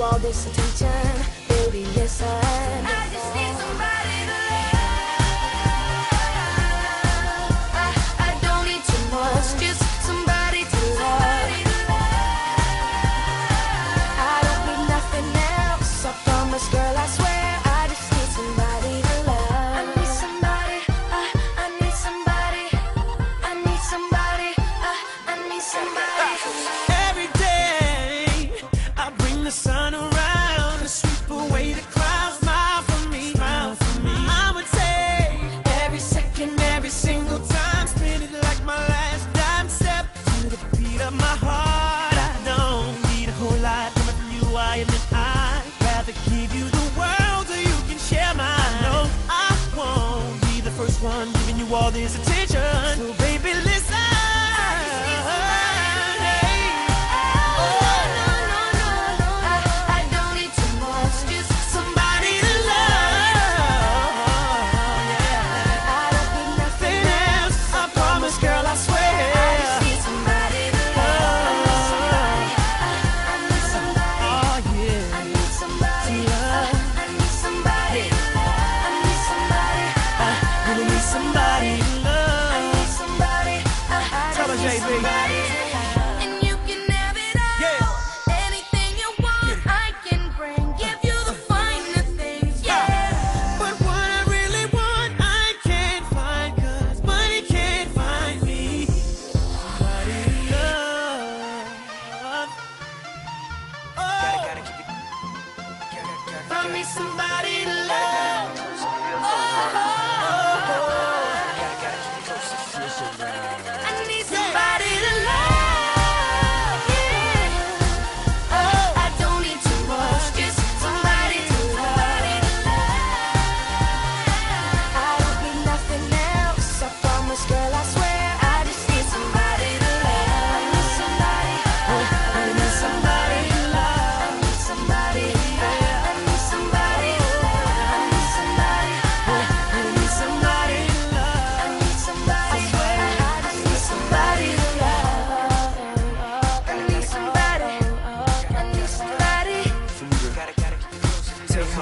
all this attention, baby, yes I All these a baby. And you can have it all. Anything you want. I can bring. Give you the things, yeah. But what I really want, I can't money can't find me. Love. Oh. Gotta, gotta keep it. Gotta, gotta, somebody to love.